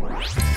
Bye.